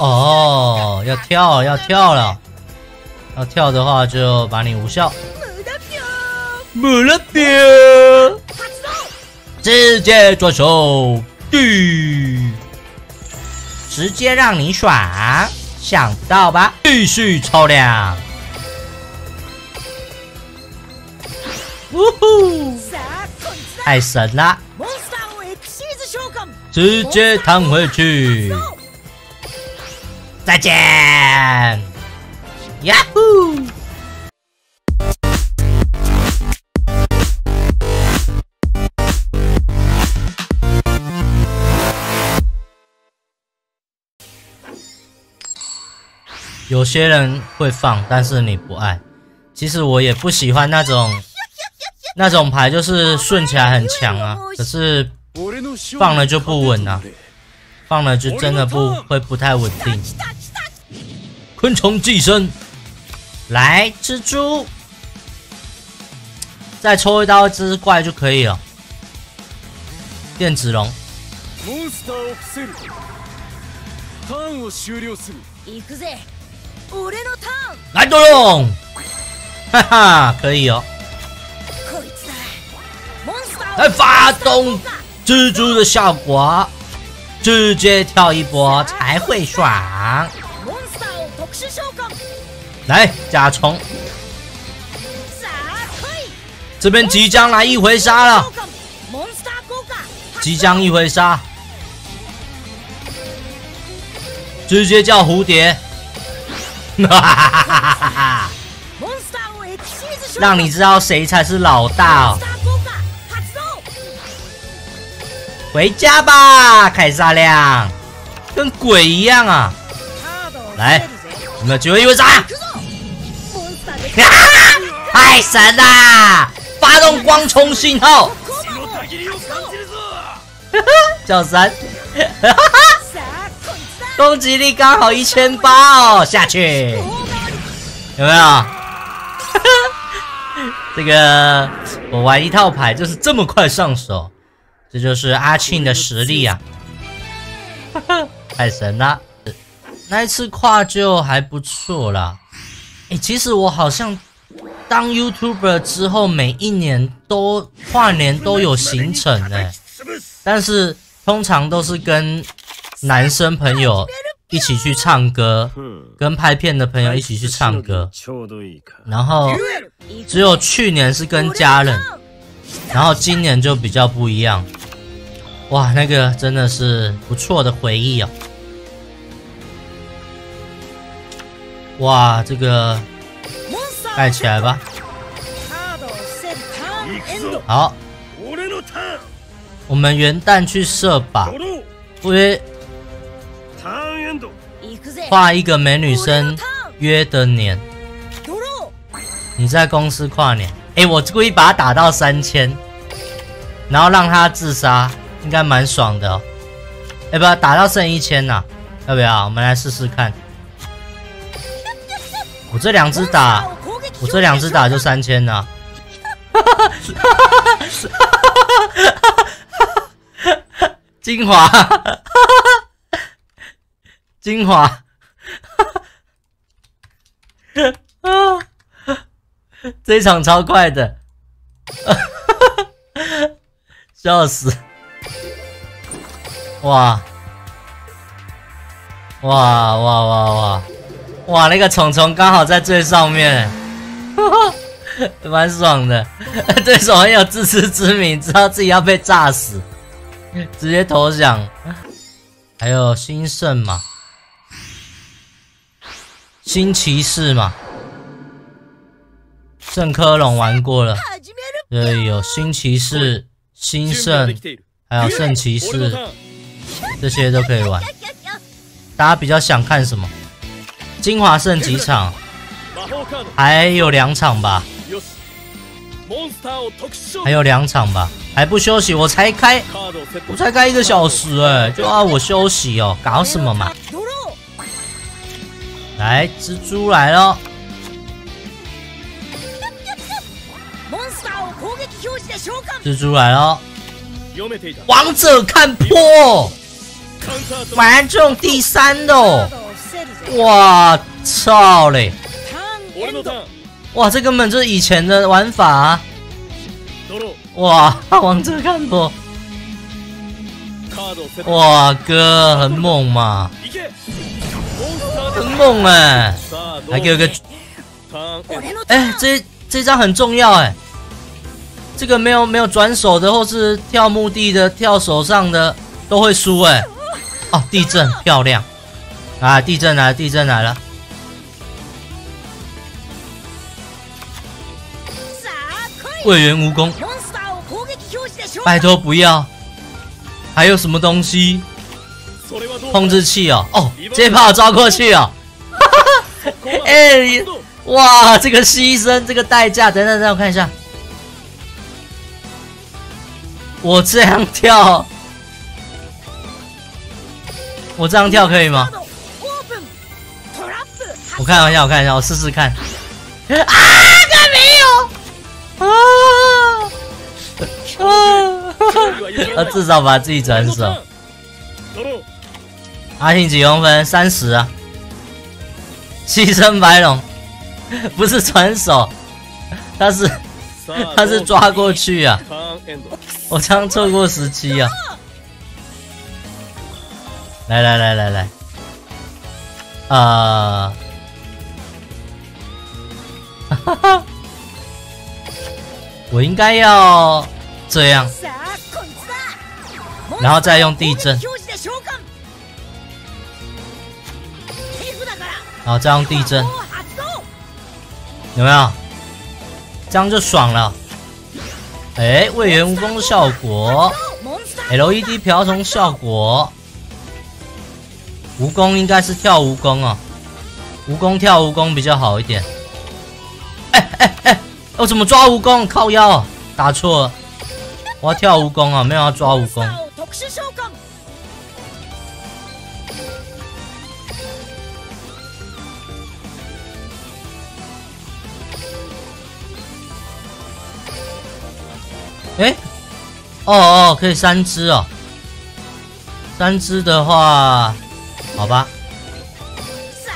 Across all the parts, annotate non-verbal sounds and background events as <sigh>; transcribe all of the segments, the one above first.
哦，要跳，要跳了，要跳的话就把你无效。没了表，直接转手，对，直接让你爽，想不到吧？继续超量，呜呼，太神了，直接弹回去。再见，呀！有些人会放，但是你不爱。其实我也不喜欢那种那种牌，就是顺起来很强啊，可是放了就不稳啊，放了就真的不会不太稳定。昆虫寄生，来蜘蛛，再抽一刀只怪就可以了。电子龙，来多龙，哈哈，可以哦。来发动蜘蛛的效果，直接跳一波才会爽。来甲虫，这边即将来一回杀了，即将一回杀，直接叫蝴蝶，哈哈哈哈哈哈！让你知道谁才是老大哦！回家吧，凯撒亮，跟鬼一样啊！来，有没有机会一啊？<laughs> 太神啦！发动光冲信号，<laughs> 叫三，<laughs> 攻击力刚好一千八哦，下去有没有？这个我玩一套牌就是这么快上手，这就是阿庆的实力啊！太神了，那一次跨就还不错啦。哎，其实我好像当 YouTuber 之后，每一年都跨年都有行程哎，但是通常都是跟男生朋友一起去唱歌，跟拍片的朋友一起去唱歌，然后只有去年是跟家人，然后今年就比较不一样，哇，那个真的是不错的回忆啊。哇，这个盖起来吧。好，我们元旦去射吧。约画一个美女生约的年。你在公司跨年？哎，我故意把他打到三千，然后让他自杀，应该蛮爽的哦。要不要打到剩一千呐？要不要？我们来试试看。我这两只打，我这两只打就三千呢。<laughs> 精华，<laughs> 精华，<laughs> 这一场超快的，笑死！哇，哇哇哇哇！哇，那个虫虫刚好在最上面，<laughs> 蛮爽的。<laughs> 对手很有自知之明，知道自己要被炸死，直接投降。还有新圣嘛，新骑士嘛，圣科隆玩过了，对，有新骑士、新圣，还有圣骑士，这些都可以玩。大家比较想看什么？精华剩几场？还有两场吧，还有两场吧，还不休息？我才开，我才开一个小时哎，就要我休息哦，搞什么嘛？来，蜘蛛来了，蜘蛛来了，王者看破，玩中第三哦。哇操嘞，哇，这根本就是以前的玩法啊。哇，往这看不，哇，哥很猛嘛，很猛哎。还给我个，哎，这这张很重要哎，这个没有没有转手的或是跳墓地的，跳手上的都会输哎。哦，地震，漂亮。啊！地震来了，地震来了！魏源蜈蚣，モンスターを攻撃表示でしょ拜托不要！还有什么东西？それはどう控制器哦，哦，直接把我抓过去哦！こうだ哎、どう哇，这个牺牲，这个代价，等等等，我看一下，我这样跳，我这样跳可以吗 我看一下，我看一下，我试试看。啊，看没有啊啊！他至少把自己转手。ドロー阿信几公分？三十啊！牺牲白龙，不是转手，他是さあ他是抓过去啊！ターンエンド我这样错过时期啊！来来来来来，呃，哈哈， <laughs> 我应该要这样，さあこいつだ然后再用地震攻撃表示で召喚手札から然后再用地震魔，法を発動有没有？这样就爽了。哎，魏源蜈蚣效果モンスター，LED 瓢虫效果，蜈蚣应该是跳蜈蚣哦，蜈蚣跳蜈蚣比较好一点。 <laughs> 哎哎哎，我怎么抓蜈蚣？靠腰哦，打错了，我要跳蜈蚣啊，没有要抓蜈蚣。モンスターを特殊召喚哎，哦哦，可以三只哦，三只的话，好吧，さあ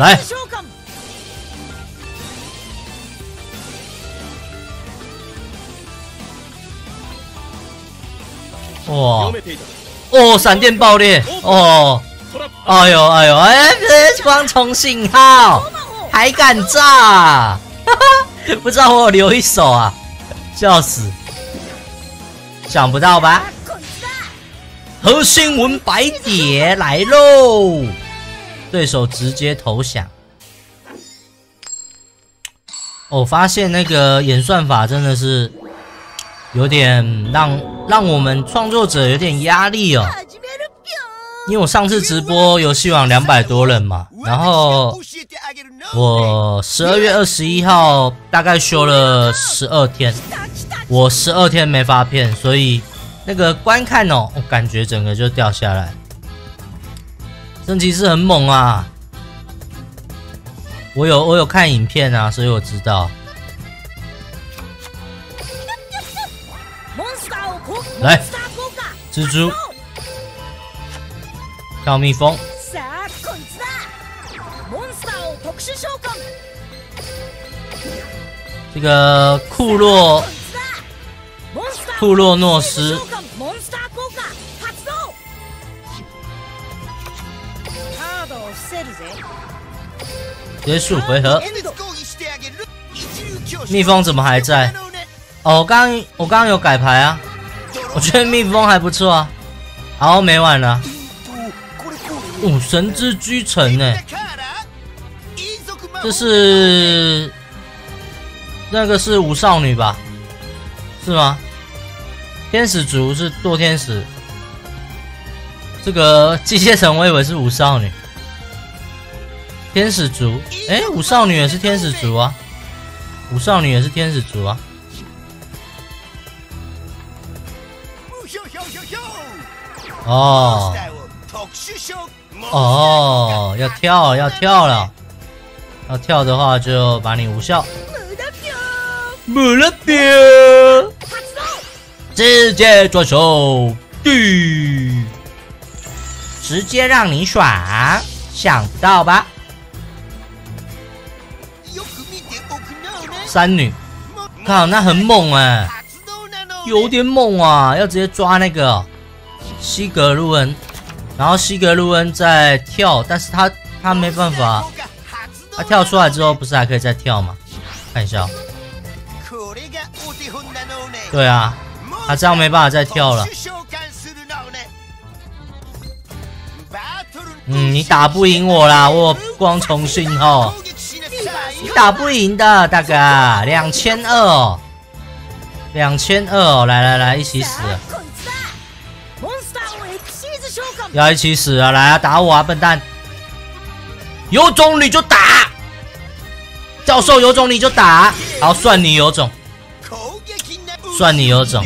来 哇読めていた哦，闪电爆裂哦，トラップ哎呦哎呦哎，这光虫信号。魔法还敢炸、哈哈，不知道我有留一手啊，笑死！想不到吧？こいつだ何新闻白蝶来喽！对手直接投降。我、发现那个演算法真的是 有点让让我们创作者有点压力哦。始めるぴょ因为我上次直播游戏王两百多人嘛，然后我十二月二十一号大概休了十二天，ー来た来た我十二天没发片，所以那个观看哦，我感觉整个就掉下来。升级是很猛啊，我有我有看影片啊，所以我知道。 来，蜘蛛，到蜜蜂，这个库洛，库洛诺斯，结束回合。蜜蜂怎么还在？哦，刚我刚刚有改牌啊。我觉得蜜蜂还不错啊。好，没完了。哦，神之居城呢？这是那个是五少女吧？是吗？天使族是堕天使，这个机械城我以为是五少女。天使族，哎，五少女也是天使族啊，五少女也是天使族啊。哦哦，要跳要跳了，要跳的话就把你无效。直接转手，对直接让你爽，想不到吧？三女，靠，那很猛哎、有点猛啊！要直接抓那个西格鲁恩，然后西格鲁恩在跳，但是他他没办法，他跳出来之后不是还可以再跳吗？看一下，对啊，他这样没办法再跳了。嗯，你打不赢我啦，我光重信号，你打不赢的，大哥，两千二哦，两千二哦，来来来，一起死，要一起死啊！来啊，打我啊，笨蛋！有种你就打，教授有种你就打，好算你有种，算你有种。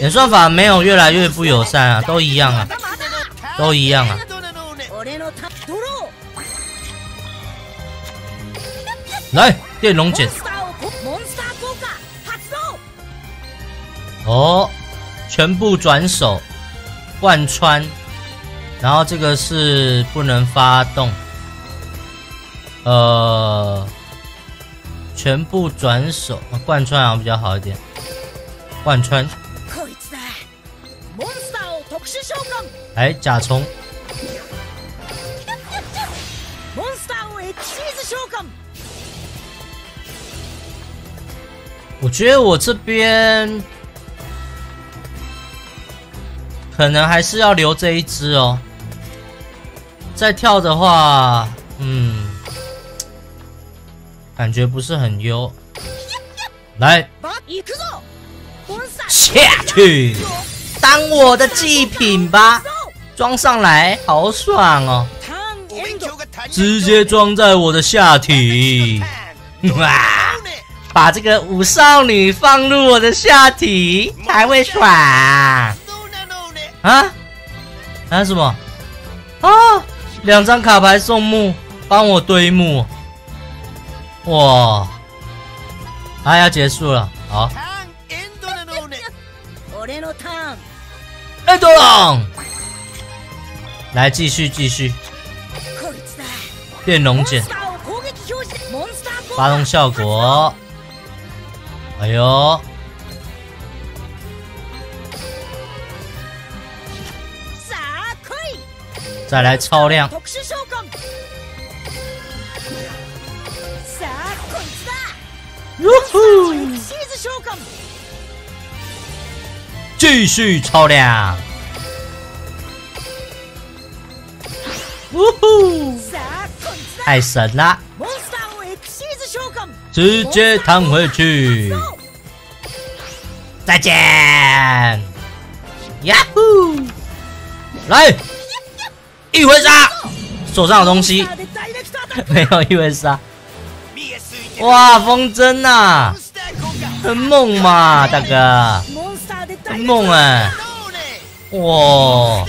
演算法没有越来越不友善啊，都一样啊，都一样啊。来，电龙剪。哦，全部转手贯穿。然后这个是不能发动，呃，全部转手贯穿好像比较好一点，贯穿。哎，甲虫。我觉得我这边可能还是要留这一只哦。再跳的话，嗯，感觉不是很优，来。バ行くぞモンスター下去，当我的祭品吧，装上来，好爽哦！ターンエンド直接装在我的下体，哇！把这个五少女放入我的下体才会爽啊！还有什么？啊， 两张卡牌送木，帮我堆木。哇，还要结束了，好。Endron，来继续继续。变龙茧，发动效果。哎呦。再来超量。我是继续超量。呜呼太神了直接弹回去。再见。呀呼来。一回杀，手上有东西，<laughs> 没有一回杀。哇，风筝呐，很猛嘛，大哥，很猛哎，哇，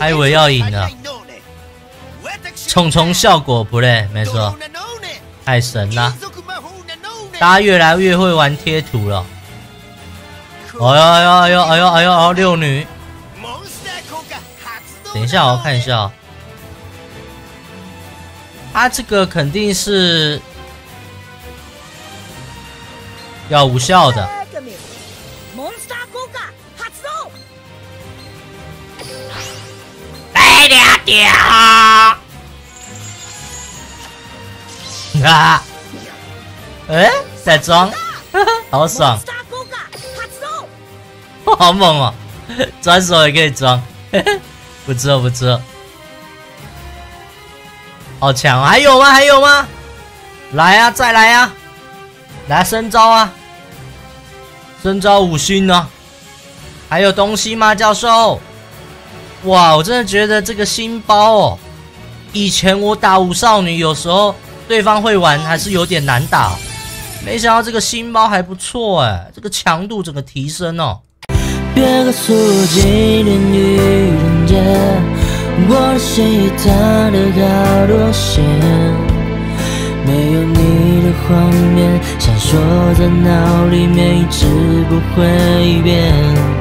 还以为要赢呢，虫虫效果不对，没错，太神了，大家越来越会玩贴图了。哎呦哎呦哎呦哎呦哎呦，六女。等一下我看一下、哦，他这个肯定是要无效的。モンスター効果発動来俩屌！啊！哎，在装，<laughs> 好モ爽ンス，ター効果発動<laughs> 好猛哦！转手也可以装， 不错不错，好强啊！还有吗？还有吗？来啊，再来啊！来深招啊！深招五星呢、还有东西吗，教授？哇，我真的觉得这个新包哦，以前我打五少女有时候对方会玩还是有点难打，没想到这个新包还不错哎，这个强度整个提升哦。别告诉我今天愚我的心已塌得好多线，没有你的画面闪烁在脑里面，一直不会变。